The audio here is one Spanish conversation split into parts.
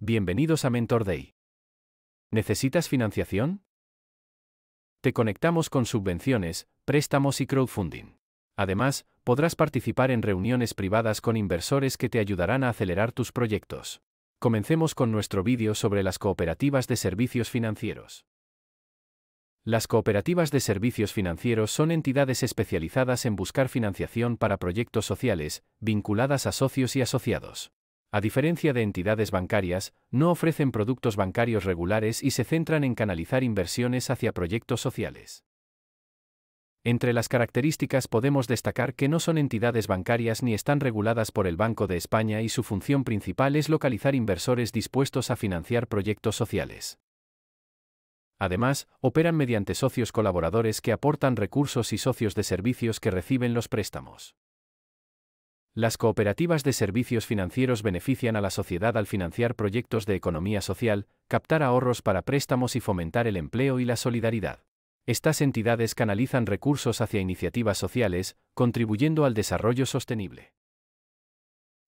Bienvenidos a Mentor Day. ¿Necesitas financiación? Te conectamos con subvenciones, préstamos y crowdfunding. Además, podrás participar en reuniones privadas con inversores que te ayudarán a acelerar tus proyectos. Comencemos con nuestro vídeo sobre las cooperativas de servicios financieros. Las cooperativas de servicios financieros son entidades especializadas en buscar financiación para proyectos sociales, vinculadas a socios y asociados a diferencia de entidades bancarias, no ofrecen productos bancarios regulares y se centran en canalizar inversiones hacia proyectos sociales. Entre las características podemos destacar que no son entidades bancarias ni están reguladas por el Banco de España y su función principal es localizar inversores dispuestos a financiar proyectos sociales. Además, operan mediante socios colaboradores que aportan recursos y socios de servicios que reciben los préstamos. Las cooperativas de servicios financieros benefician a la sociedad al financiar proyectos de economía social, captar ahorros para préstamos y fomentar el empleo y la solidaridad. Estas entidades canalizan recursos hacia iniciativas sociales, contribuyendo al desarrollo sostenible.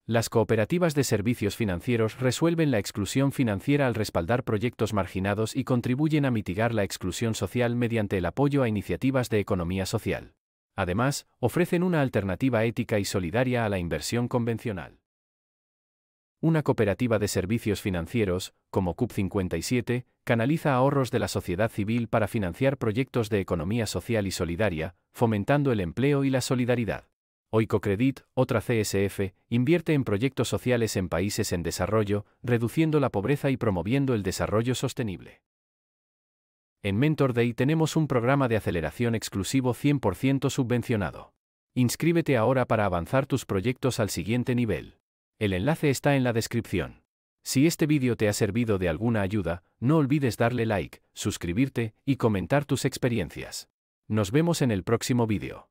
Las cooperativas de servicios financieros resuelven la exclusión financiera al respaldar proyectos marginados y contribuyen a mitigar la exclusión social mediante el apoyo a iniciativas de economía social. Además, ofrecen una alternativa ética y solidaria a la inversión convencional. Una cooperativa de servicios financieros, como CUP57, canaliza ahorros de la sociedad civil para financiar proyectos de economía social y solidaria, fomentando el empleo y la solidaridad. Oicocredit, otra CSF, invierte en proyectos sociales en países en desarrollo, reduciendo la pobreza y promoviendo el desarrollo sostenible. En Mentor Day tenemos un programa de aceleración exclusivo 100% subvencionado. Inscríbete ahora para avanzar tus proyectos al siguiente nivel. El enlace está en la descripción. Si este vídeo te ha servido de alguna ayuda, no olvides darle like, suscribirte y comentar tus experiencias. Nos vemos en el próximo vídeo.